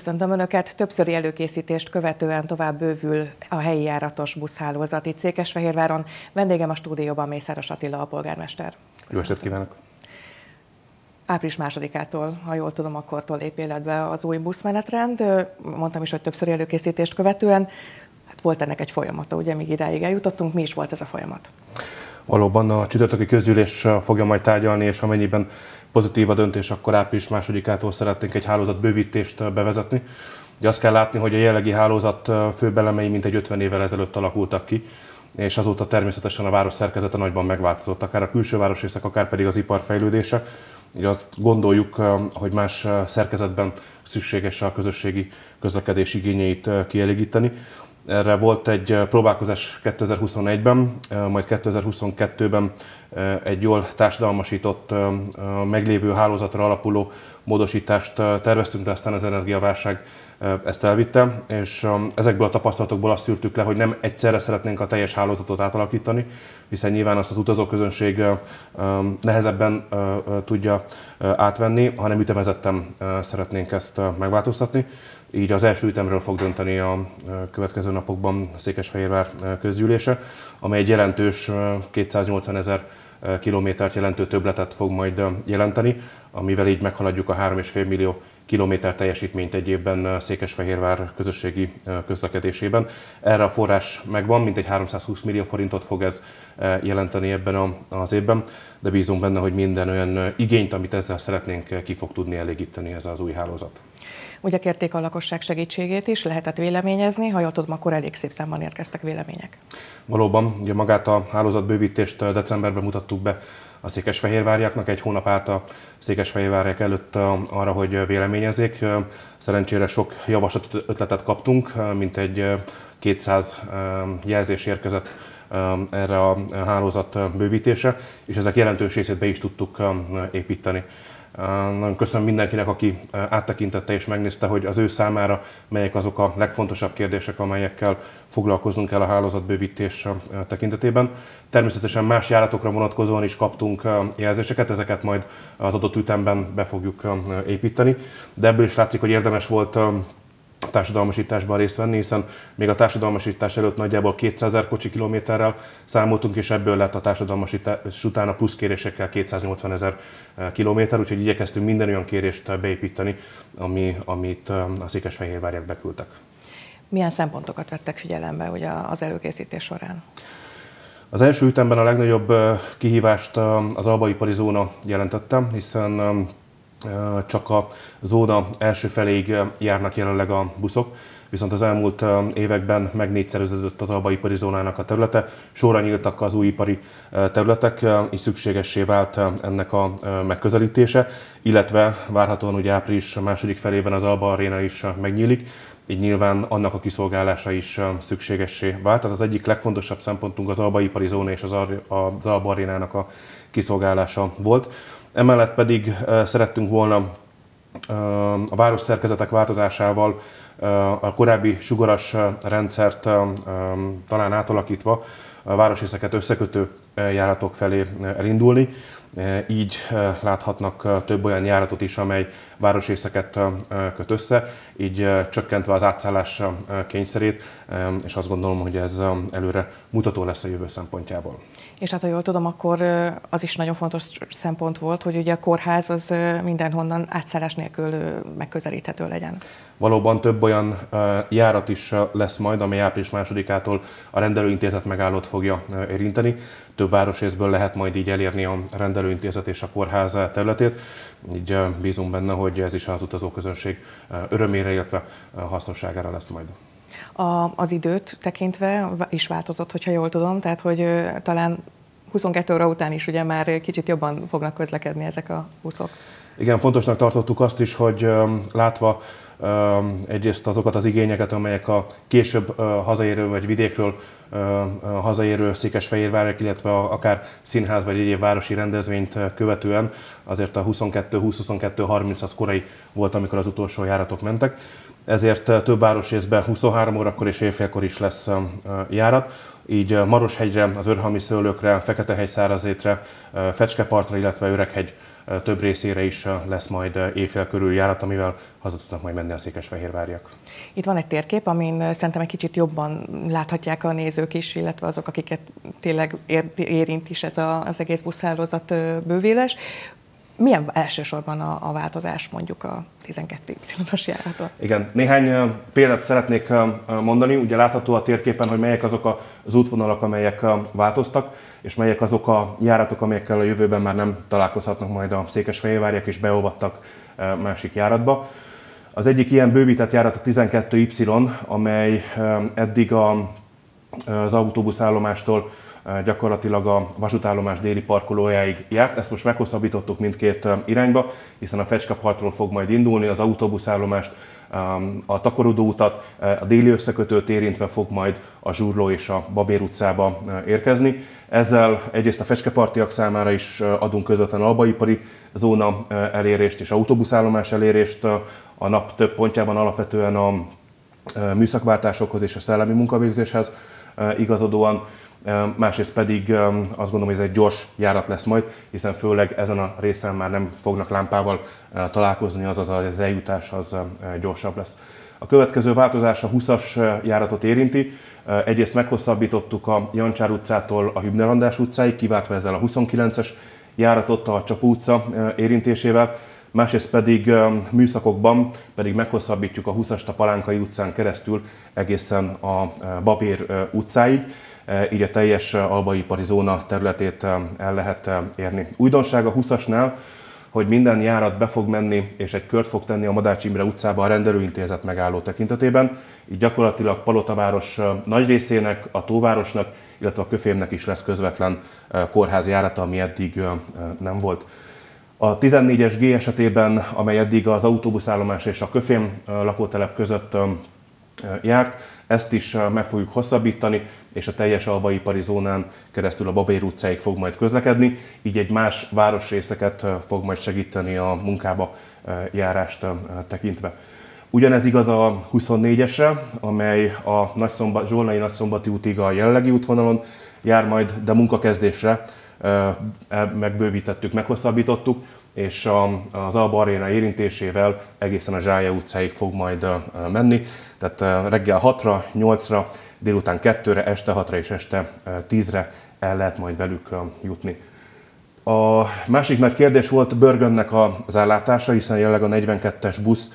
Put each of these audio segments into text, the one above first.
Köszöntöm Önöket! Többszöri előkészítést követően tovább bővül a helyi járatos buszhálózat itt Székesfehérváron. Vendégem a stúdióban Mészáros Attila, a polgármester. Jó estét kívánok! Április másodikától, ha jól tudom, akkortól lép életbe az új buszmenetrend. Mondtam is, hogy többszöri előkészítést követően. Hát volt ennek egy folyamata, ugye, míg idáig eljutottunk. Mi is volt ez a folyamat? Valóban a csütörtöki közgyűlés fogja majd tárgyalni, és amennyiben pozitív a döntés, akkor április másodikától szeretnénk egy hálózat bővítést bevezetni. Ugye azt kell látni, hogy a jelenlegi hálózat főbelemei mintegy 50 évvel ezelőtt alakultak ki, és azóta természetesen a város szerkezete nagyban megváltozott, akár a külső városrészek, akár pedig az ipar fejlődése. Így azt gondoljuk, hogy más szerkezetben szükséges a közösségi közlekedés igényeit kielégíteni. Erre volt egy próbálkozás 2021-ben, majd 2022-ben egy jól társadalmasított, meglévő hálózatra alapuló módosítást terveztünk, de aztán az energiaválság ezt elvitte, és ezekből a tapasztalatokból azt szűrtük le, hogy nem egyszerre szeretnénk a teljes hálózatot átalakítani, hiszen nyilván azt az utazóközönség nehezebben tudja átvenni, hanem ütemezetten szeretnénk ezt megváltoztatni. Így az első ütemről fog dönteni a következő napokban Székesfehérvár közgyűlése, amely egy jelentős 280 ezer kilométert jelentő többletet fog majd jelenteni, amivel így meghaladjuk a 3,5 millió kilométer teljesítményt egy évben Székesfehérvár közösségi közlekedésében. Erre a forrás megvan, mint egy 320 millió forintot fog ez jelenteni ebben az évben, de bízunk benne, hogy minden olyan igényt, amit ezzel szeretnénk, ki fog tudni elégíteni ez az új hálózat. Ugye kérték a lakosság segítségét is, lehetett véleményezni, ha jól tudom, akkor elég szép számban érkeztek vélemények. Valóban, ugye magát a hálózat bővítést decemberben mutattuk be a székesfehérváriaknak, egy hónap állt a székesfehérváriak előtt arra, hogy véleményezzék. Szerencsére sok javaslat ötletet kaptunk, mint egy 200 jelzés érkezett erre a hálózat bővítése, és ezek jelentős részét be is tudtuk építeni. Nagyon köszönöm mindenkinek, aki áttekintette és megnézte, hogy az ő számára melyek azok a legfontosabb kérdések, amelyekkel foglalkozunk kell a hálózatbővítés tekintetében. Természetesen más járatokra vonatkozóan is kaptunk jelzéseket, ezeket majd az adott ütemben be fogjuk építeni, de ebből is látszik, hogy érdemes volt társadalmasításban részt venni, hiszen még a társadalmasítás előtt nagyjából 200 ezer kocsi kilométerrel számoltunk, és ebből lett a társadalmasítás után a plusz kérésekkel 280 ezer eh, kilométer, úgyhogy igyekeztünk minden olyan kérést beépíteni, ami, amit eh, a Székesfehérvárják beküldtek. Milyen szempontokat vettek figyelembe ugye az előkészítés során? Az első ütemben a legnagyobb eh, kihívást az albaipari zóna jelentette, hiszen csak a zóna első feléig járnak jelenleg a buszok, viszont az elmúlt években megnégyszereződött az albaipari zónának a területe, sorra nyíltak az új ipari területek, és szükségessé vált ennek a megközelítése, illetve várhatóan ugye április második felében az Alba Arena is megnyílik, így nyilván annak a kiszolgálása is szükségessé vált. Tehát az egyik legfontosabb szempontunk az albaipari zóna és az, Alba Arénának a kiszolgálása volt. Emellett pedig szerettünk volna a város szerkezetek változásával a korábbi sugaras rendszert talán átalakítva a városrészeket összekötő járatok felé elindulni. Így láthatnak több olyan járatot is, amely városrészeket köt össze, így csökkentve az átszállás kényszerét, és azt gondolom, hogy ez előre mutató lesz a jövő szempontjából. És hát, ha jól tudom, akkor az is nagyon fontos szempont volt, hogy ugye a kórház az mindenhonnan átszállás nélkül megközelíthető legyen. Valóban több olyan járat is lesz majd, amely április másodikától a rendelőintézet megállót fogja érinteni. Több városrészből lehet majd így elérni a rendelőintézet és a kórház területét. Így bízunk benne, hogy ez is az utazóközönség örömére, illetve hasznosságára lesz majd. A, az időt tekintve is változott, hogyha jól tudom, tehát hogy talán 22 óra után is ugye már kicsit jobban fognak közlekedni ezek a buszok. Igen, fontosnak tartottuk azt is, hogy látva Egyrészt azokat az igényeket, amelyek a később hazaérő vagy vidékről hazaérő Székesfehérvárek, illetve akár színház vagy egyéb városi rendezvényt követően azért a 22-20-22-30 az korai volt, amikor az utolsó járatok mentek. Ezért több városrészben 23 órakor és éjfélkor is lesz járat így Maroshegyre, az Örhalmi Szőlőkre, Feketehegy szárazétre, Fecskepartra, illetve Öreghegy több részére is lesz majd éjfél körül járat, amivel haza tudnak majd menni a székesfehérváriak. Itt van egy térkép, amin szerintem egy kicsit jobban láthatják a nézők is, illetve azok, akiket tényleg érint is ez a, az egész buszhálózat bővélés. Milyen elsősorban a, a változás mondjuk a 12Y-os járaton? Igen, néhány példát szeretnék mondani. Ugye látható a térképen, hogy melyek azok az útvonalak, amelyek változtak, és melyek azok a járatok, amelyekkel a jövőben már nem találkozhatnak majd a székesfehérváriak, és beolvadtak másik járatba. Az egyik ilyen bővített járat a 12Y, amely eddig a, az autóbuszállomástól gyakorlatilag a vasútállomás déli parkolójáig járt. Ezt most meghosszabbítottuk mindkét irányba, hiszen a Fecskapartról fog majd indulni, az autóbuszállomást a Takarodó utat, a déli összekötőt érintve fog majd a Zsurló és a Babér utcába érkezni. Ezzel egyrészt a Fecskepartiak számára is adunk közvetlen albaipari zóna elérést és autóbuszállomás elérést. A nap több pontjában alapvetően a műszakváltásokhoz és a szellemi munkavégzéshez igazodóan másrészt pedig azt gondolom, hogy ez egy gyors járat lesz majd, hiszen főleg ezen a részen már nem fognak lámpával találkozni, azaz az eljutás az gyorsabb lesz. A következő változás a 20-as járatot érinti. Egyrészt meghosszabbítottuk a Jancsár utcától a Hübner András utcáig, kiváltva ezzel a 29-es járatot a Csapó utca érintésével másrészt pedig műszakokban pedig meghosszabbítjuk a 20-ast a Palánkai utcán keresztül egészen a Babér utcáig. Így a teljes albaipari zóna területét el lehet érni. Újdonság a 20-asnál, hogy minden járat be fog menni és egy kört fog tenni a Madács Imre utcába a rendelőintézet megálló tekintetében. Így gyakorlatilag Palotaváros nagy részének, a Tóvárosnak, illetve a Köfémnek is lesz közvetlen kórházi járata, ami eddig nem volt. A 14-es G esetében, amely eddig az autóbuszállomás és a Köfém lakótelep között járt, ezt is meg fogjuk hosszabbítani, és a teljes albaipari zónán keresztül a Babér utcáig fog majd közlekedni, így egy más városrészeket fog majd segíteni a munkába járást tekintve. Ugyanez igaz a 24-esre, amely a Nagyszombat, Zsolnai Nagyszombati útig a jelenlegi útvonalon jár majd, de munkakezdésre megbővítettük, meghosszabbítottuk, és az Alba Arena érintésével egészen a Zsája utcáig fog majd menni. Tehát reggel 6-ra, 8-ra, délután 2-re, este 6-ra és este 10-re el lehet majd velük jutni. A másik nagy kérdés volt Börgönnek az ellátása, hiszen jelenleg a 42-es busz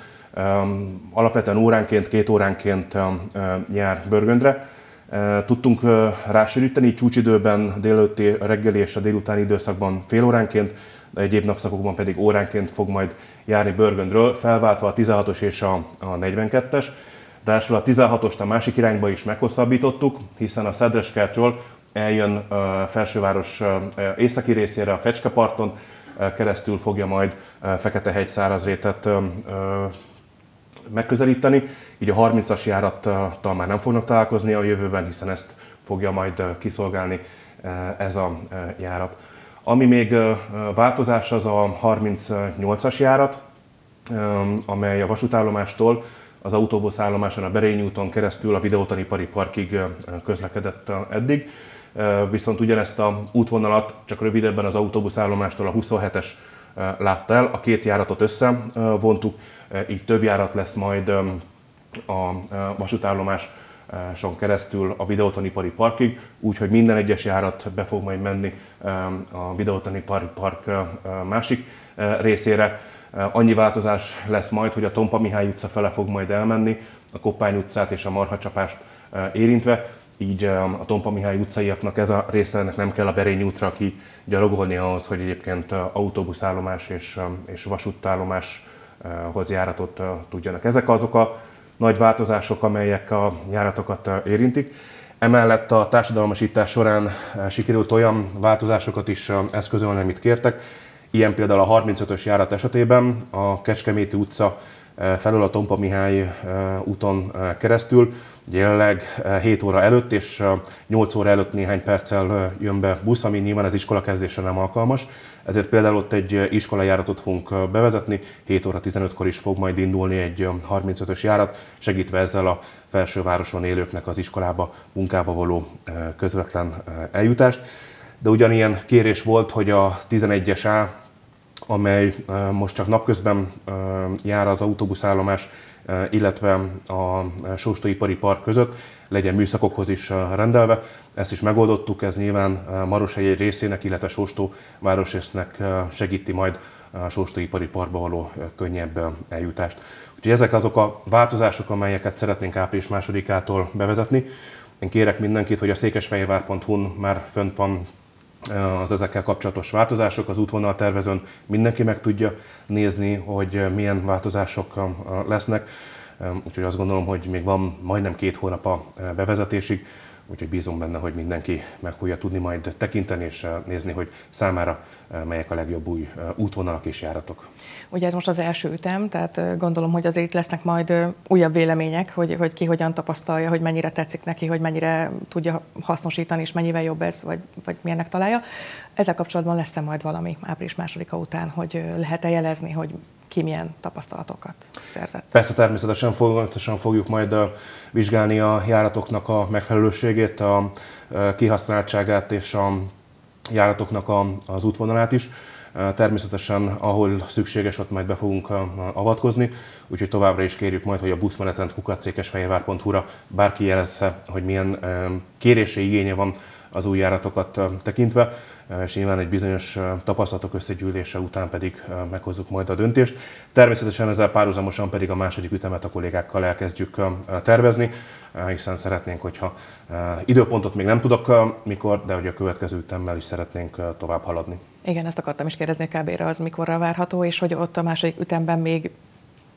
alapvetően óránként, két óránként jár Börgöndre. Tudtunk rásűríteni, csúcsidőben délőtti, reggeli és a délutáni időszakban fél óránként, egyéb napszakokban pedig óránként fog majd járni Börgöndről, felváltva a 16-os és a, a 42-es. Ráadásul a 16-ost a másik irányba is meghosszabbítottuk, hiszen a Szedreskertről eljön a felsőváros északi részére a Fecskeparton, keresztül fogja majd Fekete-hegy szárazrétet megközelíteni, így a 30-as járattal már nem fognak találkozni a jövőben, hiszen ezt fogja majd kiszolgálni ez a járat. Ami még változás az a 38-as járat, amely a vasútállomástól az autóbuszállomáson a Berényi úton keresztül a videótanipari parkig közlekedett eddig. Viszont ugyanezt a útvonalat csak rövidebben az autóbuszállomástól a 27-es látta el. A két járatot összevontuk, így több járat lesz majd a vasútállomás son keresztül a videótanipari parkig, úgyhogy minden egyes járat be fog majd menni a videótanipari park másik részére. Annyi változás lesz majd, hogy a Tompa Mihály utca fele fog majd elmenni, a Koppány utcát és a Marhacsapást érintve, így a Tompa Mihály utcaiaknak ez a része ennek nem kell a Berény útra ki gyalogolni ahhoz, hogy egyébként autóbuszállomás és, és vasútállomáshoz járatot tudjanak. Ezek azok a nagy változások, amelyek a járatokat érintik. Emellett a társadalmasítás során sikerült olyan változásokat is eszközölni, amit kértek. Ilyen például a 35-ös járat esetében a Kecskeméti utca felől a Tompa Mihály úton keresztül. Jelenleg 7 óra előtt és 8 óra előtt néhány perccel jön be busz, ami nyilván az iskola kezdésre nem alkalmas. Ezért például ott egy iskolajáratot fogunk bevezetni, 7 óra 15-kor is fog majd indulni egy 35-ös járat, segítve ezzel a felsővároson élőknek az iskolába, munkába való közvetlen eljutást. De ugyanilyen kérés volt, hogy a 11-es A, amely most csak napközben jár az autóbuszállomás, illetve a Sóstóipari Park között legyen műszakokhoz is rendelve. Ezt is megoldottuk, ez nyilván Maroshegy egy részének, illetve Sóstó városrésznek segíti majd a Sóstóipari Parkba való könnyebb eljutást. Úgyhogy ezek azok a változások, amelyeket szeretnénk április másodikától bevezetni. Én kérek mindenkit, hogy a székesfehérvár.hu-n már fönt van az ezekkel kapcsolatos változások. Az útvonal tervezőn mindenki meg tudja nézni, hogy milyen változások lesznek. Úgyhogy azt gondolom, hogy még van majdnem két hónap a bevezetésig, úgyhogy bízom benne, hogy mindenki meg fogja tudni majd tekinteni és nézni, hogy számára melyek a legjobb új útvonalak és járatok. Ugye ez most az első ütem, tehát gondolom, hogy azért lesznek majd újabb vélemények, hogy, hogy ki hogyan tapasztalja, hogy mennyire tetszik neki, hogy mennyire tudja hasznosítani, és mennyivel jobb ez, vagy, vagy milyennek találja. Ezzel kapcsolatban lesz-e majd valami április másodika után, hogy lehet-e jelezni, hogy ki milyen tapasztalatokat szerzett? Persze természetesen, folyamatosan fogjuk majd vizsgálni a járatoknak a megfelelőségét, a kihasználtságát és a járatoknak az útvonalát is. Természetesen, ahol szükséges, ott majd be fogunk avatkozni, úgyhogy továbbra is kérjük majd, hogy a buszmenetent kukacékesfehérvár.hu-ra bárki jelezze, hogy milyen kérése, igénye van az új járatokat tekintve, és nyilván egy bizonyos tapasztalatok összegyűlése után pedig meghozzuk majd a döntést. Természetesen ezzel párhuzamosan pedig a második ütemet a kollégákkal elkezdjük tervezni, hiszen szeretnénk, hogyha időpontot még nem tudok mikor, de hogy a következő ütemmel is szeretnénk tovább haladni. Igen, ezt akartam is kérdezni kb az mikorra várható, és hogy ott a második ütemben még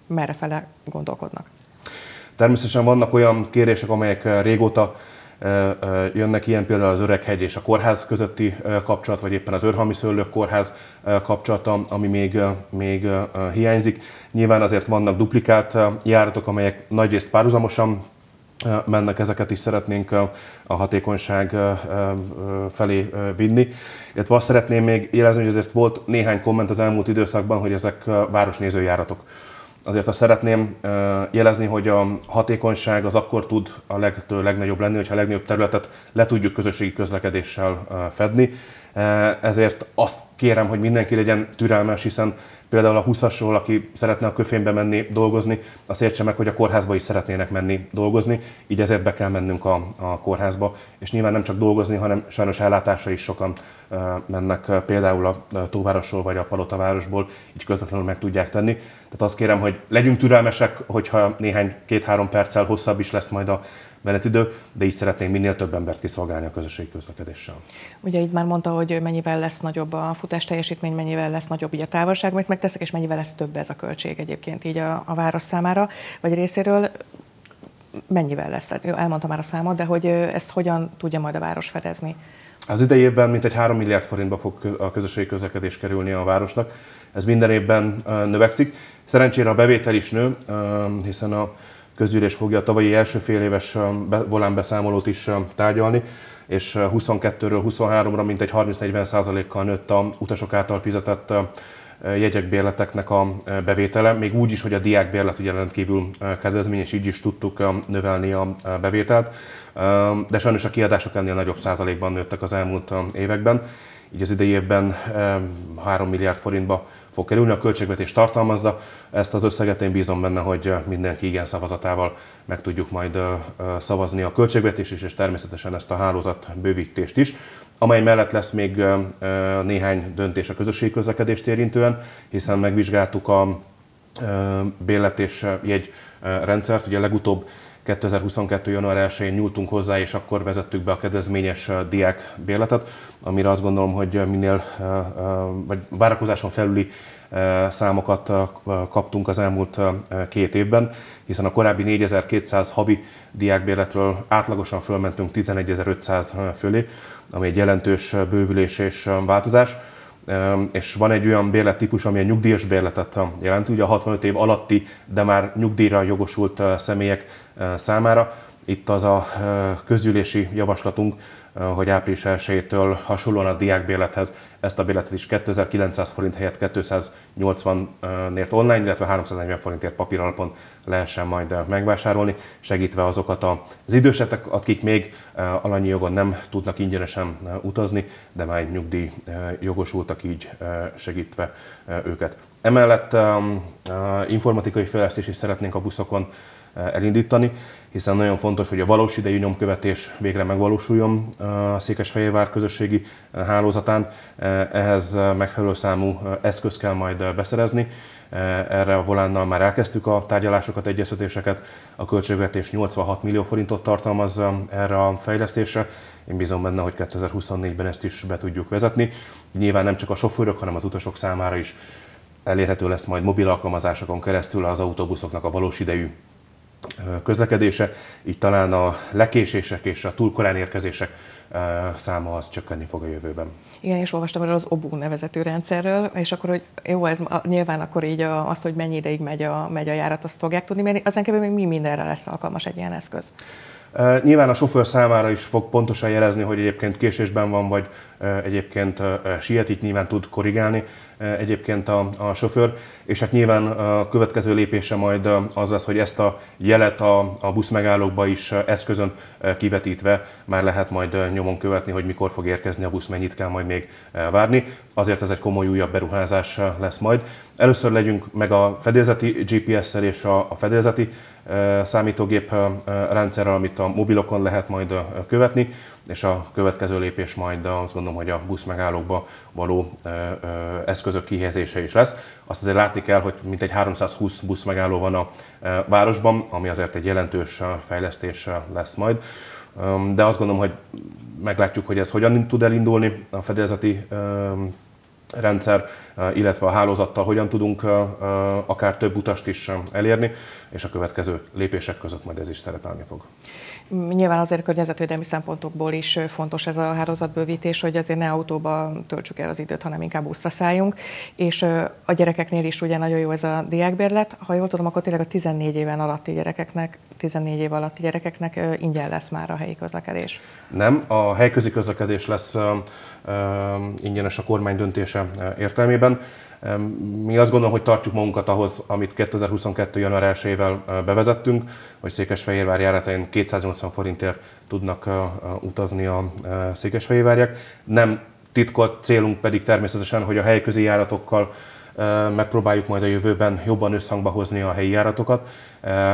merre fele gondolkodnak. Természetesen vannak olyan kérések, amelyek régóta jönnek ilyen például az Öreghegy és a kórház közötti kapcsolat, vagy éppen az Örhalmi Szőlők kórház kapcsolata, ami még, még hiányzik. Nyilván azért vannak duplikált járatok, amelyek nagyrészt párhuzamosan mennek, ezeket is szeretnénk a hatékonyság felé vinni. Illetve azt szeretném még jelezni, hogy azért volt néhány komment az elmúlt időszakban, hogy ezek városnéző járatok. Azért azt szeretném jelezni, hogy a hatékonyság az akkor tud a lehető legnagyobb lenni, hogyha a legnagyobb területet le tudjuk közösségi közlekedéssel fedni. Ezért azt kérem, hogy mindenki legyen türelmes, hiszen például a 20-asról, aki szeretne a köfénybe menni dolgozni, azt értse meg, hogy a kórházba is szeretnének menni dolgozni, így ezért be kell mennünk a, a kórházba. És nyilván nem csak dolgozni, hanem sajnos ellátásra is sokan mennek például a Tóvárosról vagy a Palotavárosból, így közvetlenül meg tudják tenni. Tehát azt kérem, hogy legyünk türelmesek, hogyha néhány két-három perccel hosszabb is lesz majd a menetidő, de így szeretnénk minél több embert kiszolgálni a közösségi közlekedéssel. Ugye itt már mondta, hogy mennyivel lesz nagyobb a futás teljesítmény, mennyivel lesz nagyobb így a távolság, amit megteszek, és mennyivel lesz több ez a költség egyébként így a, a város számára, vagy részéről mennyivel lesz? Elmondtam már a számot, de hogy ezt hogyan tudja majd a város fedezni? Az idejében mintegy 3 milliárd forintba fog a közösségi közlekedés kerülni a városnak. Ez minden évben növekszik. Szerencsére a bevétel is nő, hiszen a közgyűlés fogja a tavalyi első fél éves volánbeszámolót is tárgyalni, és 22-ről 23-ra mintegy 30-40 százalékkal nőtt a utasok által fizetett jegyekbérleteknek a bevétele, még úgy is, hogy a diákbérlet ugye rendkívül kedvezményes, így is tudtuk növelni a bevételt, de sajnos a kiadások ennél nagyobb százalékban nőttek az elmúlt években így az idei évben 3 milliárd forintba fog kerülni, a költségvetés tartalmazza ezt az összeget, én bízom benne, hogy mindenki igen szavazatával meg tudjuk majd szavazni a költségvetést is, és természetesen ezt a hálózat bővítést is, amely mellett lesz még néhány döntés a közösségi közlekedést érintően, hiszen megvizsgáltuk a bérlet és jegy rendszert, ugye legutóbb 2022. január 1-én nyúltunk hozzá, és akkor vezettük be a kedvezményes diák bérletet, amire azt gondolom, hogy minél vagy várakozáson felüli számokat kaptunk az elmúlt két évben, hiszen a korábbi 4200 havi diákbérletről átlagosan fölmentünk 11500 fölé, ami egy jelentős bővülés és változás és van egy olyan bérlettípus, ami a nyugdíjas bérletet jelenti, ugye a 65 év alatti, de már nyugdíjra jogosult személyek számára. Itt az a közgyűlési javaslatunk, hogy április 1-től hasonlóan a diákbérlethez ezt a bérletet is 2900 forint helyett 280-ért online, illetve 340 forintért papír alapon lehessen majd megvásárolni, segítve azokat az idősetek, akik még alanyi jogon nem tudnak ingyenesen utazni, de már nyugdíj jogosultak így segítve őket. Emellett informatikai fejlesztés is szeretnénk a buszokon elindítani, hiszen nagyon fontos, hogy a valós idejű nyomkövetés végre megvalósuljon a Székesfehérvár közösségi hálózatán. Ehhez megfelelő számú eszköz kell majd beszerezni. Erre a volánnal már elkezdtük a tárgyalásokat, egyeztetéseket. A költségvetés 86 millió forintot tartalmaz erre a fejlesztésre. Én bízom benne, hogy 2024-ben ezt is be tudjuk vezetni. Nyilván nem csak a sofőrök, hanem az utasok számára is elérhető lesz majd mobil alkalmazásokon keresztül az autóbuszoknak a valós idejű közlekedése, így talán a lekésések és a túl korán érkezések száma az csökkenni fog a jövőben. Igen, és olvastam erről az OBU nevezető rendszerről, és akkor, hogy jó, ez nyilván akkor így a, azt, hogy mennyi ideig megy a, megy a járat, azt fogják tudni mérni. Ezen kívül még mi mindenre lesz alkalmas egy ilyen eszköz? Nyilván a sofőr számára is fog pontosan jelezni, hogy egyébként késésben van, vagy egyébként siet, itt nyilván tud korrigálni egyébként a, a sofőr, és hát nyilván a következő lépése majd az lesz, hogy ezt a jelet a, a busz megállókba is eszközön kivetítve már lehet majd nyomon követni, hogy mikor fog érkezni a busz, mennyit kell majd még várni. Azért ez egy komoly újabb beruházás lesz majd. Először legyünk meg a fedélzeti GPS-szel és a, a fedélzeti számítógép rendszerrel, amit a mobilokon lehet majd követni, és a következő lépés majd azt gondolom, hogy a busz megállókba való eszközök kihelyezése is lesz. Azt azért látni kell, hogy mintegy 320 busz megálló van a városban, ami azért egy jelentős fejlesztés lesz majd. De azt gondolom, hogy meglátjuk, hogy ez hogyan tud elindulni a fedélzeti rendszer, illetve a hálózattal hogyan tudunk akár több utast is elérni, és a következő lépések között majd ez is szerepelni fog. Nyilván azért környezetvédelmi szempontokból is fontos ez a hálózatbővítés, hogy azért ne autóba töltsük el az időt, hanem inkább buszra szálljunk. És a gyerekeknél is ugye nagyon jó ez a diákbérlet. Ha jól tudom, akkor tényleg a 14 éven alatti gyerekeknek, 14 év alatti gyerekeknek ingyen lesz már a helyi közlekedés. Nem, a helyközi közlekedés lesz ingyenes a kormány döntése értelmében. Mi azt gondolom, hogy tartjuk magunkat ahhoz, amit 2022. január 1-ével bevezettünk, hogy Székesfehérvár járatain 280 forintért tudnak utazni a székesfehérvárják. Nem titkolt célunk pedig természetesen, hogy a helyközi járatokkal megpróbáljuk majd a jövőben jobban összhangba hozni a helyi járatokat,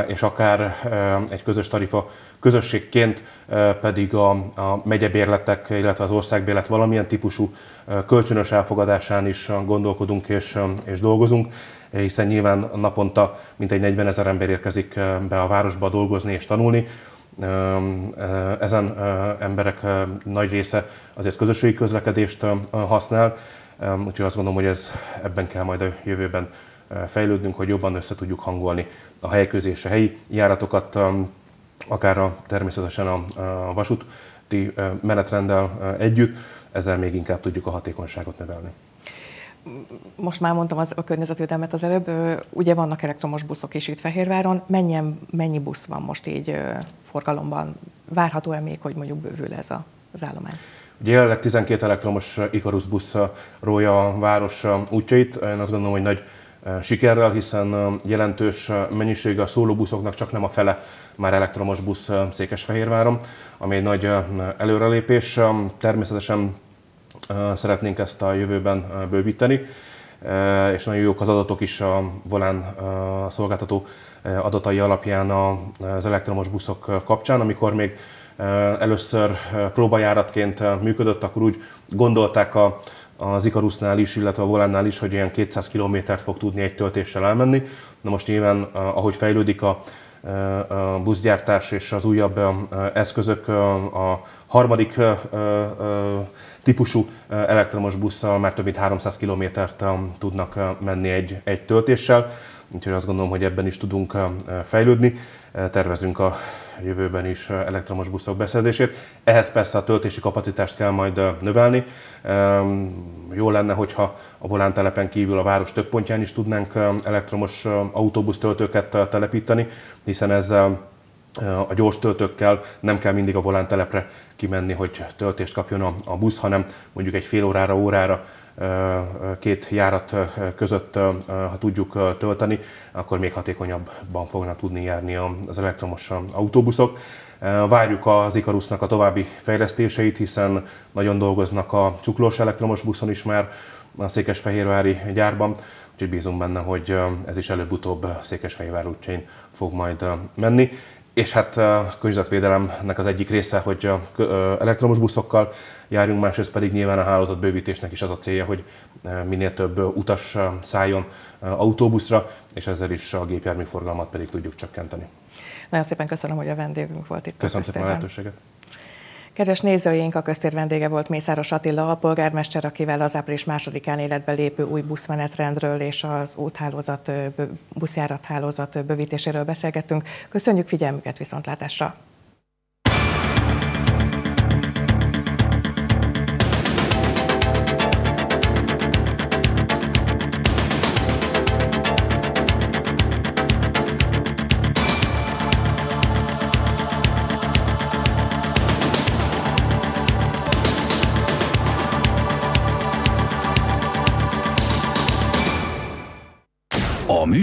és akár egy közös tarifa közösségként pedig a, a megyebérletek, illetve az országbérlet valamilyen típusú kölcsönös elfogadásán is gondolkodunk és, és dolgozunk, hiszen nyilván naponta mintegy 40 ezer ember érkezik be a városba dolgozni és tanulni, ezen emberek nagy része azért közösségi közlekedést használ, Úgyhogy azt gondolom, hogy ez, ebben kell majd a jövőben fejlődnünk, hogy jobban össze tudjuk hangolni a helyközi helyi járatokat, akár a, természetesen a, a vasúti menetrenddel együtt, ezzel még inkább tudjuk a hatékonyságot növelni. Most már mondtam az, a környezetvédelmet az előbb, ugye vannak elektromos buszok is itt Fehérváron, mennyi, mennyi busz van most így forgalomban? Várható-e még, hogy mondjuk bővül ez a, az állomány? Ugye jelenleg 12 elektromos Icarus busz rója a város útjait. Én azt gondolom, hogy nagy sikerrel, hiszen jelentős mennyisége a szólóbuszoknak csak nem a fele már elektromos busz Székesfehérváron, ami egy nagy előrelépés. Természetesen szeretnénk ezt a jövőben bővíteni, és nagyon jók az adatok is a volán szolgáltató adatai alapján az elektromos buszok kapcsán, amikor még először próbajáratként működött, akkor úgy gondolták a, az Ikarusnál is, illetve a Volánnál is, hogy olyan 200 kilométert fog tudni egy töltéssel elmenni. Na most nyilván, ahogy fejlődik a, a buszgyártás és az újabb eszközök, a harmadik típusú elektromos busszal már több mint 300 kilométert tudnak menni egy, egy töltéssel úgyhogy azt gondolom, hogy ebben is tudunk fejlődni. Tervezünk a jövőben is elektromos buszok beszerzését. Ehhez persze a töltési kapacitást kell majd növelni. Jó lenne, hogyha a volántelepen kívül a város több pontján is tudnánk elektromos autóbusztöltőket telepíteni, hiszen ezzel a gyors töltőkkel nem kell mindig a volántelepre kimenni, hogy töltést kapjon a busz, hanem mondjuk egy fél órára, órára két járat között, ha tudjuk tölteni, akkor még hatékonyabban fognak tudni járni az elektromos autóbuszok. Várjuk az Ikarusnak a további fejlesztéseit, hiszen nagyon dolgoznak a csuklós elektromos buszon is már a Székesfehérvári gyárban, úgyhogy bízunk benne, hogy ez is előbb-utóbb Székesfehérvár útjain fog majd menni. És hát a környezetvédelemnek az egyik része, hogy elektromos buszokkal járjunk, másrészt pedig nyilván a hálózat bővítésnek is az a célja, hogy minél több utas szálljon autóbuszra, és ezzel is a gépjárműforgalmat pedig tudjuk csökkenteni. Nagyon szépen köszönöm, hogy a vendégünk volt itt. Köszönöm szépen a lehetőséget. Kedves nézőink, a köztér vendége volt Mészáros Attila, a polgármester, akivel az április másodikán életbe lépő új buszmenetrendről és az úthálózat, buszjárathálózat bővítéséről beszélgettünk. Köszönjük figyelmüket viszontlátásra!